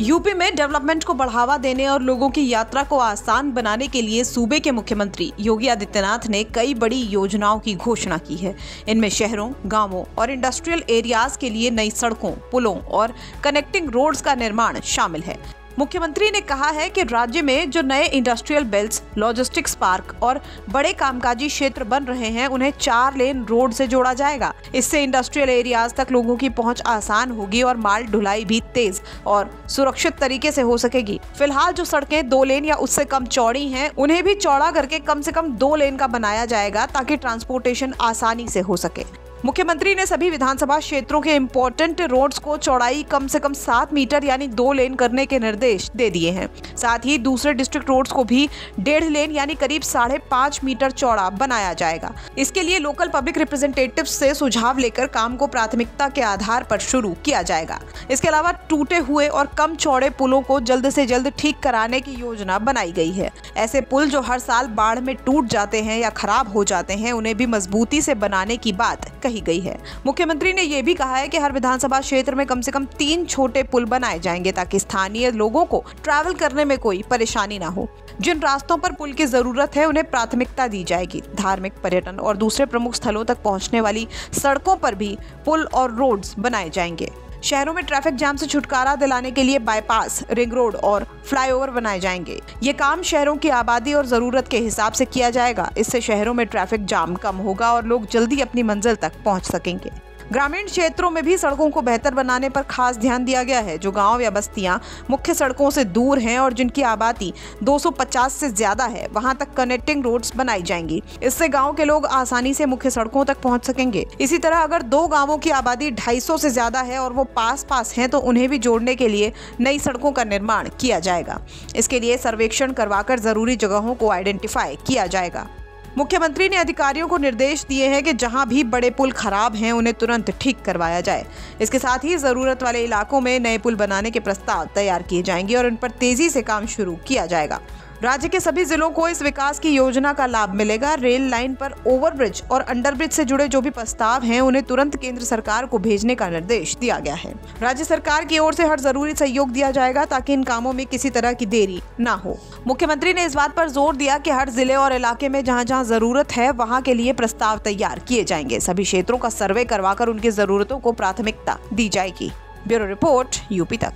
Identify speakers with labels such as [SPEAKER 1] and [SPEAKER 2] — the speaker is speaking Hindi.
[SPEAKER 1] यूपी में डेवलपमेंट को बढ़ावा देने और लोगों की यात्रा को आसान बनाने के लिए सूबे के मुख्यमंत्री योगी आदित्यनाथ ने कई बड़ी योजनाओं की घोषणा की है। इनमें शहरों, गाँवों और इंडस्ट्रियल एरियाज़ के लिए नई सड़कों, पुलों और कनेक्टिंग रोड्स का निर्माण शामिल है। मुख्यमंत्री ने कहा है कि राज्य में जो नए इंडस्ट्रियल बेल्ट लॉजिस्टिक्स पार्क और बड़े कामकाजी क्षेत्र बन रहे हैं, उन्हें चार लेन रोड से जोड़ा जाएगा। इससे इंडस्ट्रियल एरियाज़ तक लोगों की पहुँच आसान होगी और माल ढुलाई भी तेज और सुरक्षित तरीके से हो सकेगी। फ़िलहाल जो सड़कें दो लेन या उससे कम चौड़ी हैं, उन्हें भी चौड़ा करके कम से कम दो लेन का बनाया जाएगा ताकि ट्रांसपोर्टेशन आसानी से हो सके। मुख्यमंत्री ने सभी विधानसभा क्षेत्रों के इम्पोर्टेंट रोड्स को चौड़ाई कम से कम सात मीटर यानी दो लेन करने के निर्देश दे दिए हैं। साथ ही दूसरे डिस्ट्रिक्ट रोड्स को भी डेढ़ लेन यानी करीब साढ़े पाँच मीटर चौड़ा बनाया जाएगा। इसके लिए लोकल पब्लिक रिप्रेजेंटेटिव से सुझाव लेकर काम को प्राथमिकता के आधार पर शुरू किया जाएगा। इसके अलावा टूटे हुए और कम चौड़े पुलों को जल्द से जल्द ठीक कराने की योजना बनाई गई है। ऐसे पुल जो हर साल बाढ़ में टूट जाते हैं या खराब हो जाते हैं, उन्हें भी मजबूती से बनाने की बात कही गई है। मुख्यमंत्री ने यह भी कहा है कि हर विधानसभा क्षेत्र में कम से कम तीन छोटे पुल बनाए जाएँगे ताकि स्थानीय लोगों को ट्रैवल करने में कोई परेशानी ना हो। जिन रास्तों पर पुल की ज़रूरत है, उन्हें प्राथमिकता दी जाएगी। धार्मिक पर्यटन और दूसरे प्रमुख स्थलों तक पहुँचने वाली सड़कों पर भी पुल और रोड्स बनाए जाएँगे। शहरों में ट्रैफ़िक जाम से छुटकारा दिलाने के लिए बाईपास, रिंग रोड और फ्लाईओवर बनाए जाएँगे। ये काम शहरों की आबादी और ज़रूरत के हिसाब से किया जाएगा। इससे शहरों में ट्रैफ़िक जाम कम होगा और लोग जल्दी अपनी मंजिल तक पहुँच सकेंगे। ग्रामीण क्षेत्रों में भी सड़कों को बेहतर बनाने पर खास ध्यान दिया गया है, जो गाँव या बस्तियाँ मुख्य सड़कों से दूर हैं और जिनकी आबादी 250 से ज़्यादा है, वहाँ तक कनेक्टिंग रोड्स बनाई जाएँगी। इससे गाँव के लोग आसानी से मुख्य सड़कों तक पहुँच सकेंगे। इसी तरह अगर दो गाँवों की आबादी 250 से ज़्यादा है और वो पास पास हैं तो उन्हें भी जोड़ने के लिए नई सड़कों का निर्माण किया जाएगा। इसके लिए सर्वेक्षण करवाकर ज़रूरी जगहों को आइडेंटिफाई किया जाएगा। मुख्यमंत्री ने अधिकारियों को निर्देश दिए हैं कि जहाँ भी बड़े पुल खराब हैं, उन्हें तुरंत ठीक करवाया जाए। इसके साथ ही ज़रूरत वाले इलाकों में नए पुल बनाने के प्रस्ताव तैयार किए जाएँगे और उन पर तेज़ी से काम शुरू किया जाएगा। राज्य के सभी जिलों को इस विकास की योजना का लाभ मिलेगा। रेल लाइन पर ओवरब्रिज और अंडरब्रिज से जुड़े जो भी प्रस्ताव हैं, उन्हें तुरंत केंद्र सरकार को भेजने का निर्देश दिया गया है। राज्य सरकार की ओर से हर ज़रूरी सहयोग दिया जाएगा ताकि इन कामों में किसी तरह की देरी न हो। मुख्यमंत्री ने इस बात पर ज़ोर दिया कि हर ज़िले और इलाके में जहाँ जहाँ ज़रूरत है, वहाँ के लिए प्रस्ताव तैयार किए जाएँगे। सभी क्षेत्रों का सर्वे करवाकर उनकी जरूरतों को प्राथमिकता दी जाएगी। ब्यूरो रिपोर्ट, यूपी तक।